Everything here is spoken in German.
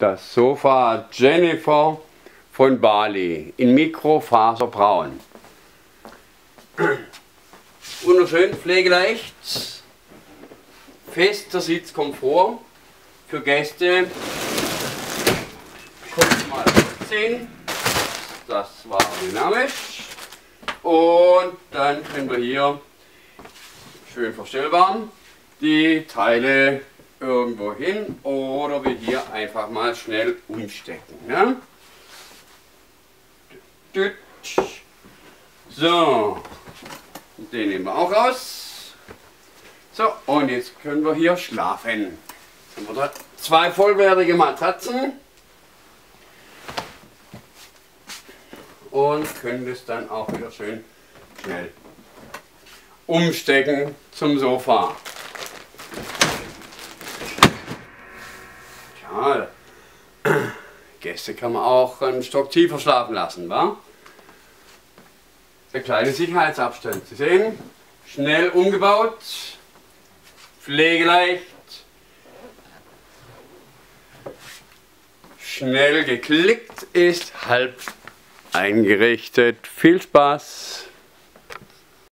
Das Sofa Jennifer von Bali in Mikrofaserbraun. Wunderschön, pflegeleicht, fester Sitzkomfort für Gäste. Kurz mal sehen, das war dynamisch. Und dann können wir hier schön verstellbar die Teile irgendwo hin oder wir hier einfach mal schnell umstecken. Ne? So, den nehmen wir auch raus. So, und jetzt können wir hier schlafen. Jetzt haben wir da zwei vollwertige Matratzen. Und können das dann auch wieder schön schnell umstecken zum Sofa. Ja, Gäste kann man auch einen Stock tiefer schlafen lassen, wa? Der kleine Sicherheitsabstand. Sie sehen, schnell umgebaut, pflegeleicht, schnell geklickt ist, halb eingerichtet. Viel Spaß!